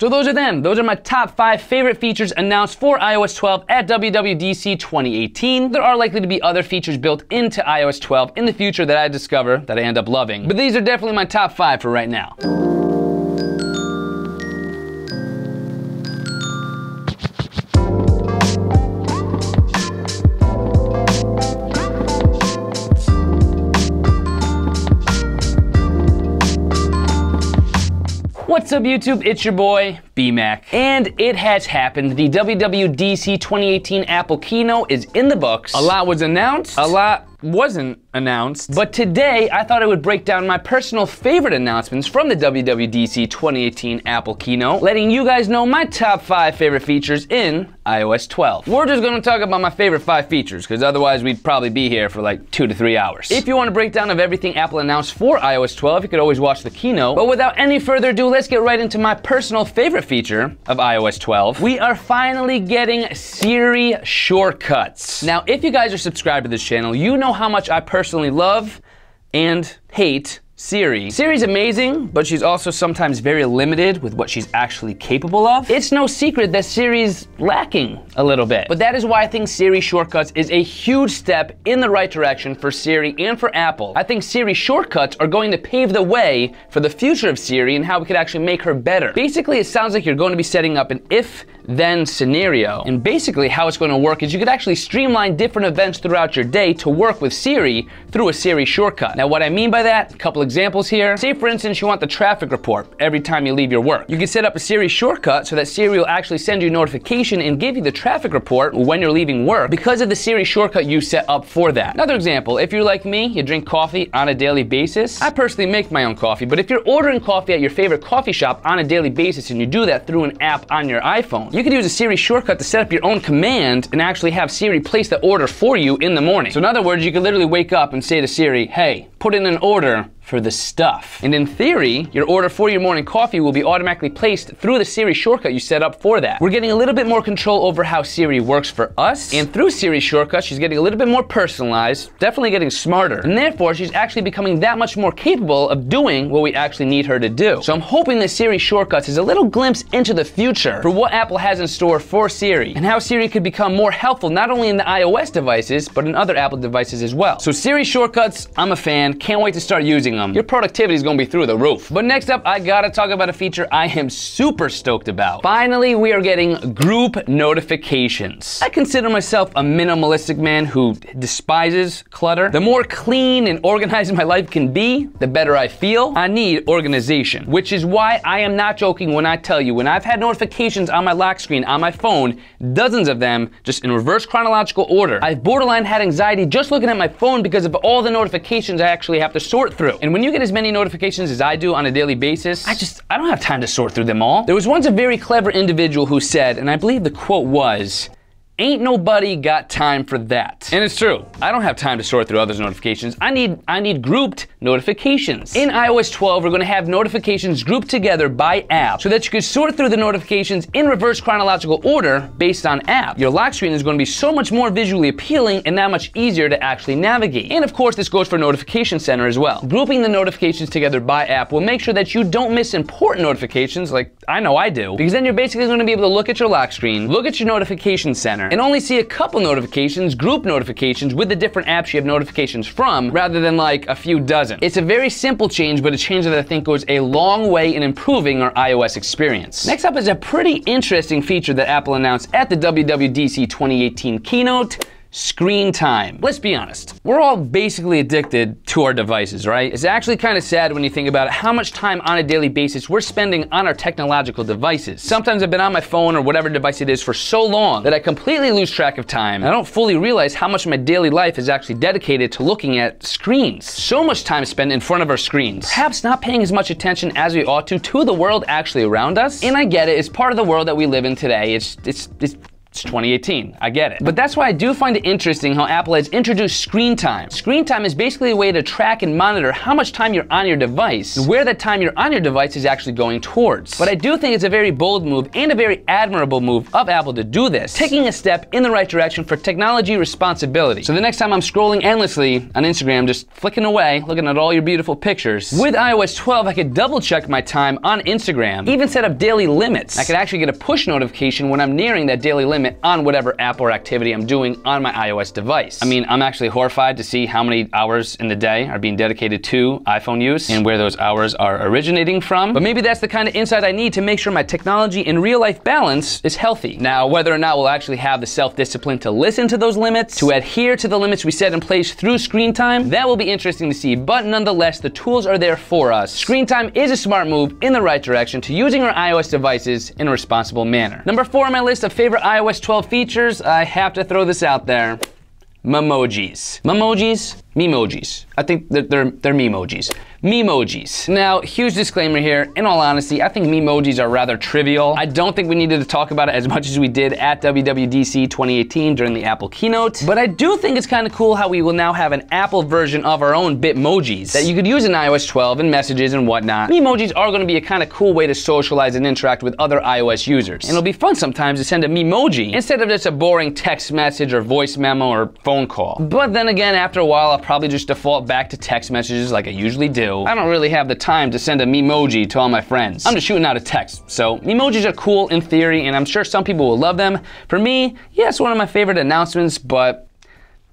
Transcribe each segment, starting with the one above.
So those are them. Those are my top five favorite features announced for iOS 12 at WWDC 2018. There are likely to be other features built into iOS 12 in the future that I discover that I end up loving. But these are definitely my top five for right now. What's up YouTube? It's your boy, BMAC. And it has happened. The WWDC 2018 Apple keynote is in the books. A lot was announced. A lot wasn't announced. But today, I thought I would break down my personal favorite announcements from the WWDC 2018 Apple keynote, letting you guys know my top five favorite features in iOS 12. We're just gonna talk about my favorite five features, because otherwise we'd probably be here for like two to three hours. If you want a breakdown of everything Apple announced for iOS 12, you could always watch the keynote. But without any further ado, let's get right into my personal favorite feature of iOS 12. We are finally getting Siri shortcuts. Now, if you guys are subscribed to this channel, you know how much I personally love and hate Siri. Siri's amazing, but she's also sometimes very limited with what she's actually capable of. It's no secret that Siri's lacking a little bit. But that is why I think Siri Shortcuts is a huge step in the right direction for Siri and for Apple. I think Siri Shortcuts are going to pave the way for the future of Siri and how we could actually make her better. Basically, it sounds like you're going to be setting up an if then scenario. And basically how it's going to work is you could actually streamline different events throughout your day to work with Siri through a Siri shortcut. Now what I mean by that, a couple examples here. Say for instance you want the traffic report every time you leave your work. You can set up a Siri shortcut so that Siri will actually send you a notification and give you the traffic report when you're leaving work because of the Siri shortcut you set up for that. Another example, if you're like me, you drink coffee on a daily basis. I personally make my own coffee, but if you're ordering coffee at your favorite coffee shop on a daily basis and you do that through an app on your iPhone, you can use a Siri shortcut to set up your own command and actually have Siri place the order for you in the morning. So in other words, you could literally wake up and say to Siri, hey, put in an order for the stuff. And in theory, your order for your morning coffee will be automatically placed through the Siri shortcut you set up for that. We're getting a little bit more control over how Siri works for us, and through Siri shortcut, she's getting a little bit more personalized, definitely getting smarter, and therefore she's actually becoming that much more capable of doing what we actually need her to do. So I'm hoping that Siri shortcuts is a little glimpse into the future for what Apple has in store for Siri, and how Siri could become more helpful not only in the iOS devices, but in other Apple devices as well. So Siri shortcuts, I'm a fan, can't wait to start using them your productivity is gonna be through the roof. But next up, I gotta talk about a feature I am super stoked about. Finally, we are getting group notifications. I consider myself a minimalistic man who despises clutter. The more clean and organized my life can be, the better I feel. I need organization, which is why I am not joking when I tell you, when I've had notifications on my lock screen on my phone, dozens of them, just in reverse chronological order, I've borderline had anxiety just looking at my phone because of all the notifications I actually have to sort through. And when you get as many notifications as I do on a daily basis, I just, I don't have time to sort through them all. There was once a very clever individual who said, and I believe the quote was, Ain't nobody got time for that. And it's true. I don't have time to sort through others' notifications. I need I need grouped notifications. In iOS 12, we're gonna have notifications grouped together by app so that you can sort through the notifications in reverse chronological order based on app. Your lock screen is gonna be so much more visually appealing and that much easier to actually navigate. And of course, this goes for Notification Center as well. Grouping the notifications together by app will make sure that you don't miss important notifications like I know I do, because then you're basically gonna be able to look at your lock screen, look at your Notification Center, and only see a couple notifications, group notifications, with the different apps you have notifications from, rather than like a few dozen. It's a very simple change, but a change that I think goes a long way in improving our iOS experience. Next up is a pretty interesting feature that Apple announced at the WWDC 2018 keynote screen time. Let's be honest, we're all basically addicted to our devices, right? It's actually kind of sad when you think about it, how much time on a daily basis we're spending on our technological devices. Sometimes I've been on my phone or whatever device it is for so long that I completely lose track of time. I don't fully realize how much of my daily life is actually dedicated to looking at screens. So much time spent in front of our screens. Perhaps not paying as much attention as we ought to to the world actually around us. And I get it, it's part of the world that we live in today. It's, it's, it's It's 2018. I get it. But that's why I do find it interesting how Apple has introduced screen time. Screen time is basically a way to track and monitor how much time you're on your device and where that time you're on your device is actually going towards. But I do think it's a very bold move and a very admirable move of Apple to do this, taking a step in the right direction for technology responsibility. So the next time I'm scrolling endlessly on Instagram, just flicking away, looking at all your beautiful pictures, with iOS 12, I could double check my time on Instagram, even set up daily limits. I could actually get a push notification when I'm nearing that daily limit limit on whatever app or activity I'm doing on my iOS device. I mean, I'm actually horrified to see how many hours in the day are being dedicated to iPhone use and where those hours are originating from. But maybe that's the kind of insight I need to make sure my technology and real life balance is healthy. Now, whether or not we'll actually have the self-discipline to listen to those limits, to adhere to the limits we set in place through screen time, that will be interesting to see. But nonetheless, the tools are there for us. Screen time is a smart move in the right direction to using our iOS devices in a responsible manner. Number four on my list of favorite iOS iOS 12 features, I have to throw this out there. Memojis. Memojis? Memojis. I think they're, they're, they're memojis. Memojis. Now, huge disclaimer here. In all honesty, I think memojis are rather trivial. I don't think we needed to talk about it as much as we did at WWDC 2018 during the Apple keynote. But I do think it's kind of cool how we will now have an Apple version of our own Bitmojis that you could use in iOS 12 and messages and whatnot. Memojis are going to be a kind of cool way to socialize and interact with other iOS users. And it'll be fun sometimes to send a memoji instead of just a boring text message or voice memo or phone call. But then again, after a while, I'll probably just default back to text messages like I usually do I don't really have the time to send a memoji to all my friends. I'm just shooting out a text. So emojis are cool in theory, and I'm sure some people will love them. For me, yeah, it's one of my favorite announcements, but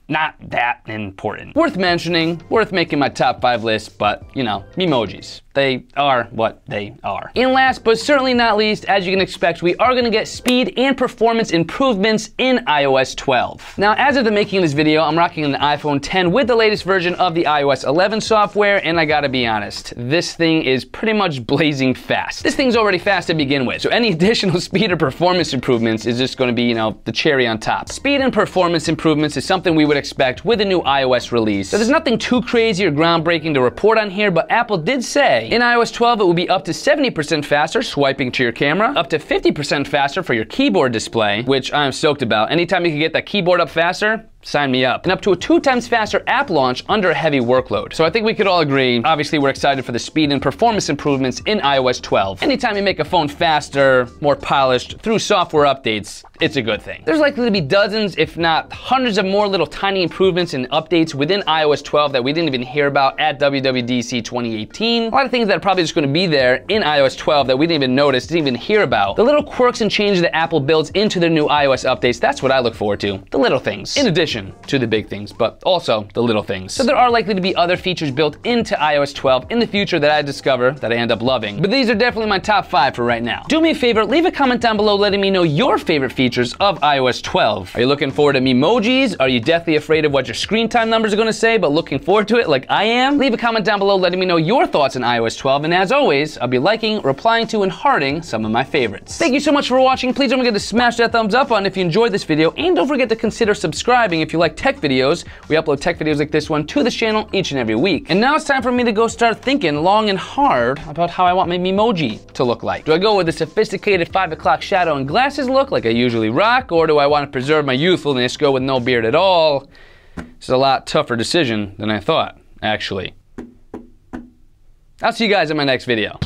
not that important. Worth mentioning, worth making my top five list, but you know, emojis they are what they are. And last but certainly not least, as you can expect, we are gonna get speed and performance improvements in iOS 12. Now, as of the making of this video, I'm rocking an iPhone 10 with the latest version of the iOS 11 software, and I gotta be honest, this thing is pretty much blazing fast. This thing's already fast to begin with, so any additional speed or performance improvements is just gonna be, you know, the cherry on top. Speed and performance improvements is something we would expect with a new iOS release. So there's nothing too crazy or groundbreaking to report on here, but Apple did say in iOS 12, it will be up to 70% faster swiping to your camera, up to 50% faster for your keyboard display, which I'm stoked about. Anytime you can get that keyboard up faster, sign me up. And up to a two times faster app launch under a heavy workload. So I think we could all agree, obviously we're excited for the speed and performance improvements in iOS 12. Anytime you make a phone faster, more polished, through software updates, it's a good thing. There's likely to be dozens, if not hundreds of more little tiny improvements and updates within iOS 12 that we didn't even hear about at WWDC 2018. A lot of things that are probably just gonna be there in iOS 12 that we didn't even notice, didn't even hear about. The little quirks and changes that Apple builds into their new iOS updates, that's what I look forward to. The little things. In addition to the big things, but also the little things. So there are likely to be other features built into iOS 12 in the future that I discover that I end up loving. But these are definitely my top five for right now. Do me a favor, leave a comment down below letting me know your favorite features of iOS 12. Are you looking forward to Memojis? Are you deathly afraid of what your screen time numbers are gonna say, but looking forward to it like I am? Leave a comment down below letting me know your thoughts on iOS 12, and as always, I'll be liking, replying to, and hearting some of my favorites. Thank you so much for watching. Please don't forget to smash that thumbs up on if you enjoyed this video, and don't forget to consider subscribing if you like tech videos. We upload tech videos like this one to the channel each and every week. And now it's time for me to go start thinking long and hard about how I want my Memoji to look like. Do I go with a sophisticated 5 o'clock shadow and glasses look like I usually rock, or do I want to preserve my youthfulness, go with no beard at all? This is a lot tougher decision than I thought, actually. I'll see you guys in my next video.